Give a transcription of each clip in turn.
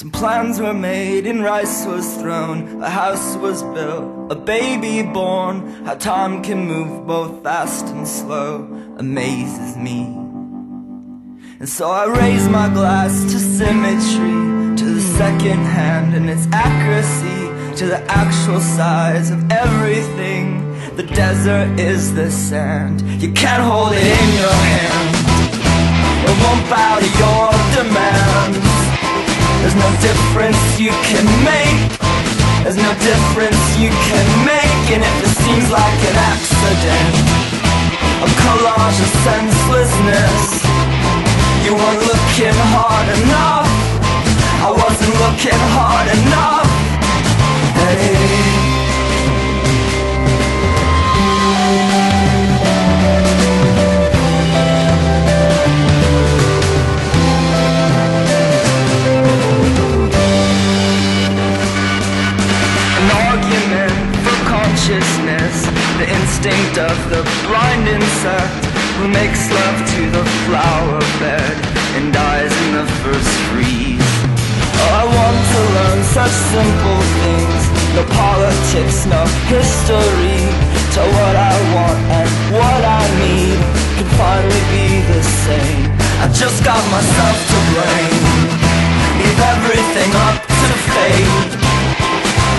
Some plans were made and rice was thrown, a house was built, a baby born. How time can move both fast and slow amazes me. And so I raise my glass to symmetry, to the second hand and its accuracy, to the actual size of everything. The desert is the sand, you can't hold it in your hand. It won't bow to your demands. There's no difference you can make. There's no difference you can make. And if it seems like an accident. A collage of senselessness. You weren't looking hard enough. I wasn't looking hard enough instinct of the blind insect Who makes love to the flower bed And dies in the first freeze. Oh, I want to learn such simple things No politics, no history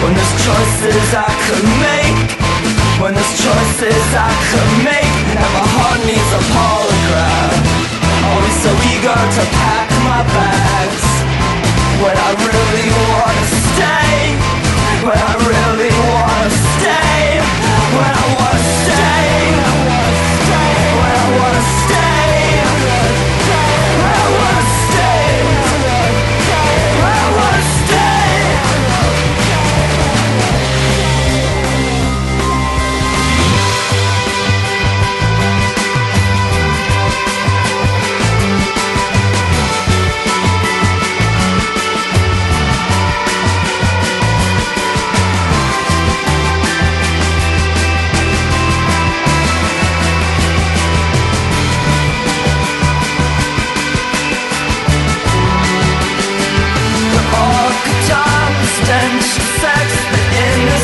When there's choices I could make When there's choices I could make And my heart needs a polygraph Always oh, so eager to pack my bags. When I really wanna stay When I really sex in the